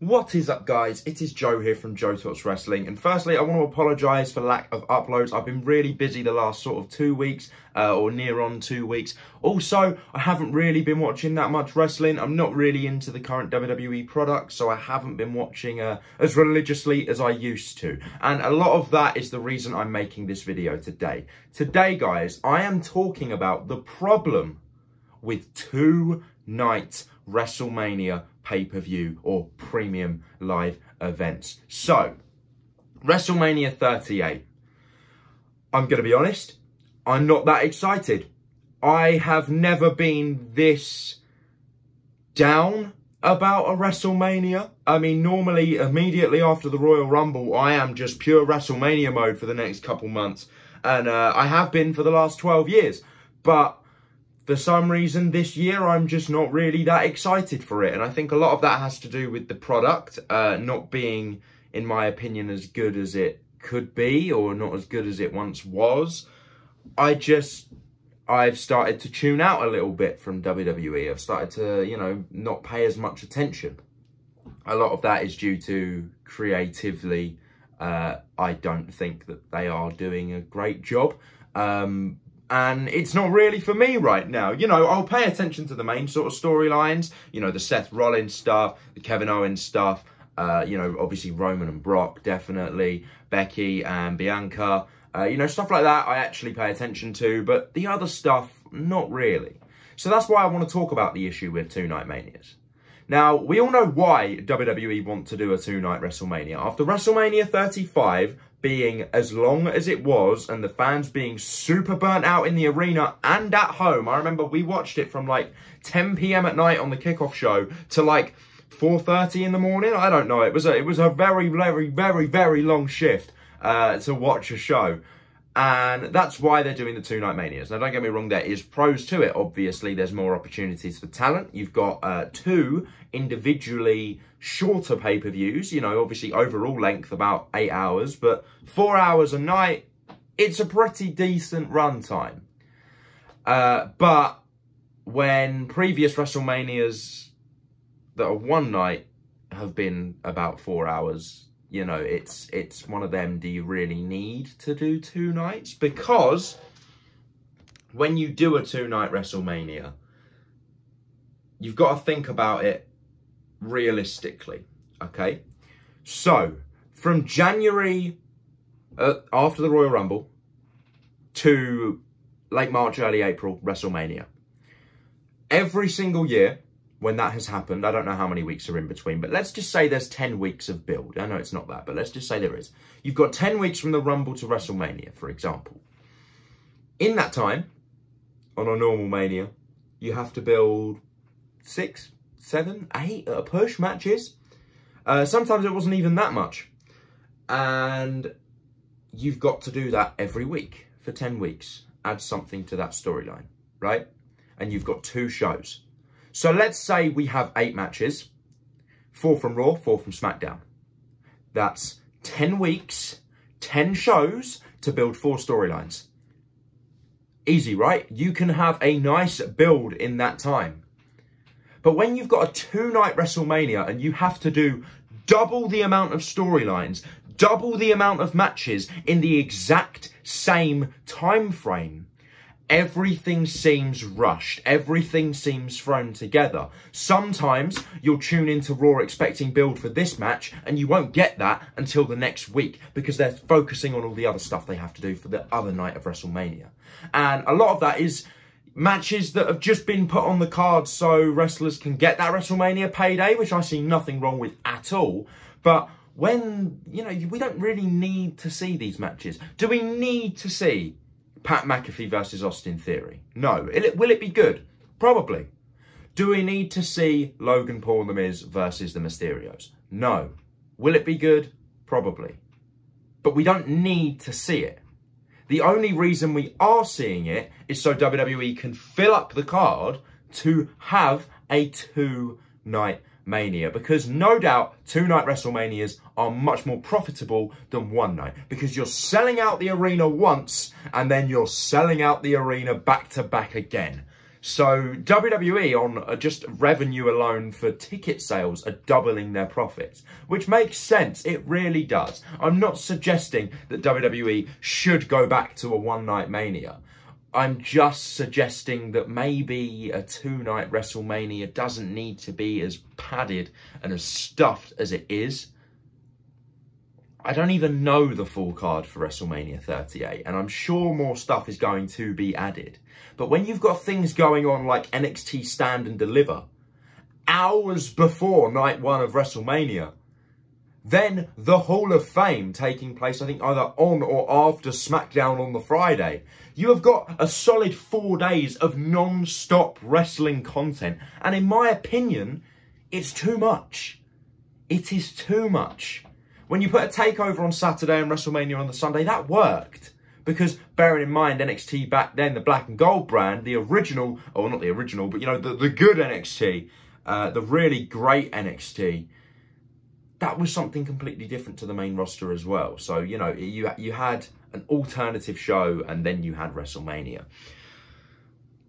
What is up guys? It is Joe here from Joe Talks Wrestling and firstly I want to apologise for lack of uploads. I've been really busy the last sort of two weeks uh, or near on two weeks. Also I haven't really been watching that much wrestling. I'm not really into the current WWE product so I haven't been watching uh, as religiously as I used to. And a lot of that is the reason I'm making this video today. Today guys I am talking about the problem with two night WrestleMania pay-per-view or premium live events. So, WrestleMania 38. I'm going to be honest, I'm not that excited. I have never been this down about a WrestleMania. I mean, normally, immediately after the Royal Rumble, I am just pure WrestleMania mode for the next couple months. And uh, I have been for the last 12 years. But for some reason this year I'm just not really that excited for it. And I think a lot of that has to do with the product uh, not being, in my opinion, as good as it could be or not as good as it once was. I just, I've started to tune out a little bit from WWE. I've started to, you know, not pay as much attention. A lot of that is due to creatively, uh, I don't think that they are doing a great job. Um, and it's not really for me right now. You know, I'll pay attention to the main sort of storylines, you know, the Seth Rollins stuff, the Kevin Owens stuff, uh, you know, obviously Roman and Brock, definitely, Becky and Bianca, uh, you know, stuff like that I actually pay attention to, but the other stuff, not really. So that's why I want to talk about the issue with Two Night Manias. Now, we all know why WWE want to do a two-night WrestleMania. After WrestleMania 35, being as long as it was and the fans being super burnt out in the arena and at home. I remember we watched it from like 10 p.m. at night on the kickoff show to like 4.30 in the morning. I don't know. It was a, it was a very, very, very, very long shift uh, to watch a show. And that's why they're doing the two night manias. Now, don't get me wrong, there is pros to it. Obviously, there's more opportunities for talent. You've got uh, two individually shorter pay per views, you know, obviously overall length about eight hours, but four hours a night, it's a pretty decent run time. Uh, but when previous WrestleManias that are one night have been about four hours, you know, it's it's one of them, do you really need to do two nights? Because when you do a two-night WrestleMania, you've got to think about it realistically, okay? So, from January, uh, after the Royal Rumble, to late March, early April, WrestleMania. Every single year, when that has happened, I don't know how many weeks are in between, but let's just say there's 10 weeks of build. I know it's not that, but let's just say there is. You've got 10 weeks from the Rumble to WrestleMania, for example. In that time, on a normal Mania, you have to build six, seven, eight push matches. Uh, sometimes it wasn't even that much. And you've got to do that every week for 10 weeks. Add something to that storyline, right? And you've got two shows. So let's say we have eight matches, four from Raw, four from SmackDown. That's 10 weeks, 10 shows to build four storylines. Easy, right? You can have a nice build in that time. But when you've got a two-night WrestleMania and you have to do double the amount of storylines, double the amount of matches in the exact same time frame, everything seems rushed. Everything seems thrown together. Sometimes you'll tune into Raw expecting build for this match and you won't get that until the next week because they're focusing on all the other stuff they have to do for the other night of WrestleMania. And a lot of that is matches that have just been put on the card so wrestlers can get that WrestleMania payday, which I see nothing wrong with at all. But when, you know, we don't really need to see these matches. Do we need to see Pat McAfee versus Austin Theory? No. Will it be good? Probably. Do we need to see Logan Paul and The Miz versus the Mysterios? No. Will it be good? Probably. But we don't need to see it. The only reason we are seeing it is so WWE can fill up the card to have a two-night Mania because no doubt two night WrestleManias are much more profitable than one night because you're selling out the arena once and then you're selling out the arena back to back again. So WWE on uh, just revenue alone for ticket sales are doubling their profits, which makes sense. It really does. I'm not suggesting that WWE should go back to a one-night Mania. I'm just suggesting that maybe a two-night WrestleMania doesn't need to be as padded and as stuffed as it is. I don't even know the full card for WrestleMania 38, and I'm sure more stuff is going to be added. But when you've got things going on like NXT Stand and Deliver, hours before night one of WrestleMania, then the Hall of Fame taking place, I think, either on or after SmackDown on the Friday. You have got a solid four days of non-stop wrestling content. And in my opinion, it's too much. It is too much. When you put a takeover on Saturday and WrestleMania on the Sunday, that worked. Because bearing in mind NXT back then, the black and gold brand, the original, or not the original, but you know, the, the good NXT, uh, the really great NXT, that was something completely different to the main roster as well. So, you know, you, you had an alternative show and then you had WrestleMania.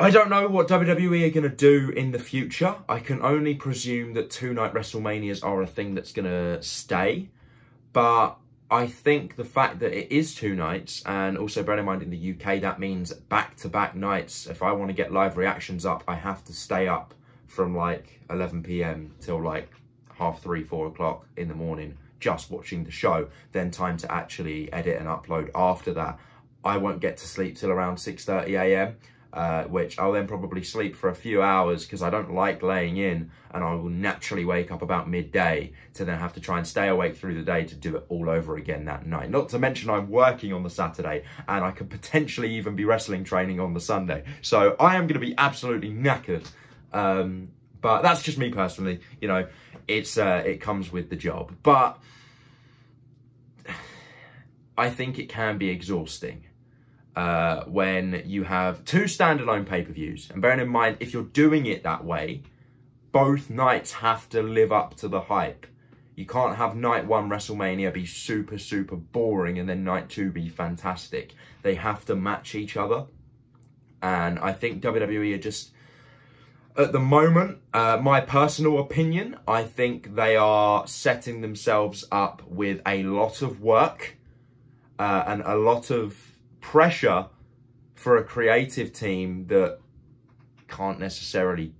I don't know what WWE are going to do in the future. I can only presume that two-night WrestleManias are a thing that's going to stay. But I think the fact that it is two nights, and also bear in mind in the UK, that means back-to-back -back nights. If I want to get live reactions up, I have to stay up from like 11pm till like half three, four o'clock in the morning, just watching the show. Then time to actually edit and upload after that. I won't get to sleep till around 6.30am uh, which I'll then probably sleep for a few hours because I don't like laying in and I will naturally wake up about midday to then have to try and stay awake through the day to do it all over again that night. Not to mention I'm working on the Saturday and I could potentially even be wrestling training on the Sunday. So I am going to be absolutely knackered. Um, but that's just me personally, you know, it's uh, it comes with the job. But I think it can be exhausting uh, when you have two standalone pay-per-views. And bearing in mind, if you're doing it that way, both nights have to live up to the hype. You can't have night one WrestleMania be super, super boring and then night two be fantastic. They have to match each other. And I think WWE are just, at the moment, uh, my personal opinion, I think they are setting themselves up with a lot of work uh, and a lot of pressure for a creative team that can't necessarily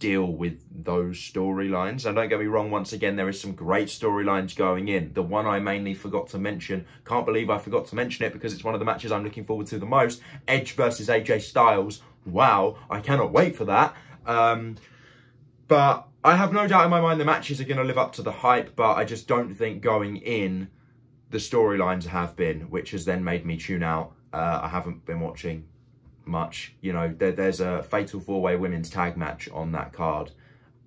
deal with those storylines. And don't get me wrong, once again, there is some great storylines going in. The one I mainly forgot to mention, can't believe I forgot to mention it because it's one of the matches I'm looking forward to the most. Edge versus AJ Styles. Wow, I cannot wait for that. Um, but I have no doubt in my mind the matches are going to live up to the hype, but I just don't think going in the storylines have been, which has then made me tune out uh, I haven't been watching much. You know, there, there's a Fatal 4-Way Women's Tag match on that card,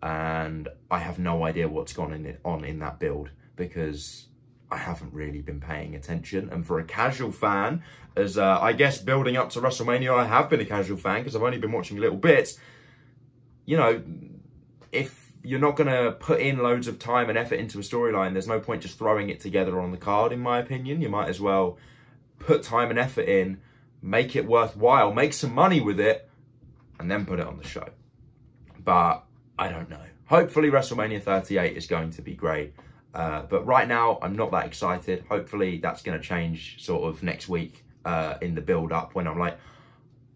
and I have no idea what's gone in it, on in that build because I haven't really been paying attention. And for a casual fan, as uh, I guess building up to WrestleMania, I have been a casual fan because I've only been watching little bits. You know, if you're not going to put in loads of time and effort into a storyline, there's no point just throwing it together on the card, in my opinion. You might as well put time and effort in, make it worthwhile, make some money with it, and then put it on the show. But I don't know. Hopefully WrestleMania 38 is going to be great. Uh, but right now, I'm not that excited. Hopefully that's going to change sort of next week uh, in the build-up when I'm like,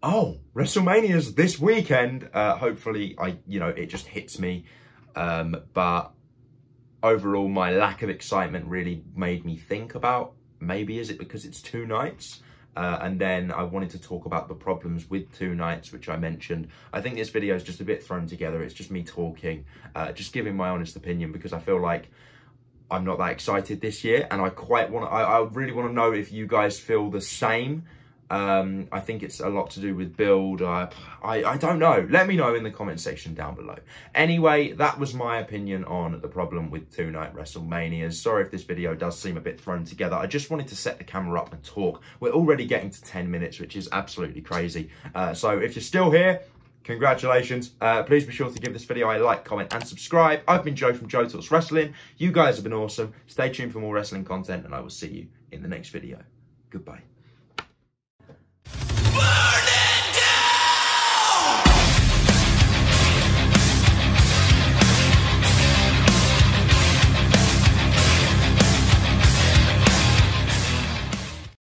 oh, WrestleMania's this weekend. Uh, hopefully, I you know, it just hits me. Um, but overall, my lack of excitement really made me think about maybe is it because it's two nights? Uh, and then I wanted to talk about the problems with two nights, which I mentioned. I think this video is just a bit thrown together. It's just me talking, uh, just giving my honest opinion because I feel like I'm not that excited this year. And I quite want I, I really want to know if you guys feel the same. Um, I think it's a lot to do with build. I, I, don't know. Let me know in the comment section down below. Anyway, that was my opinion on the problem with two-night WrestleManias. Sorry if this video does seem a bit thrown together. I just wanted to set the camera up and talk. We're already getting to 10 minutes, which is absolutely crazy. Uh, so if you're still here, congratulations. Uh, please be sure to give this video a like, comment, and subscribe. I've been Joe from Joe Talks Wrestling. You guys have been awesome. Stay tuned for more wrestling content, and I will see you in the next video. Goodbye.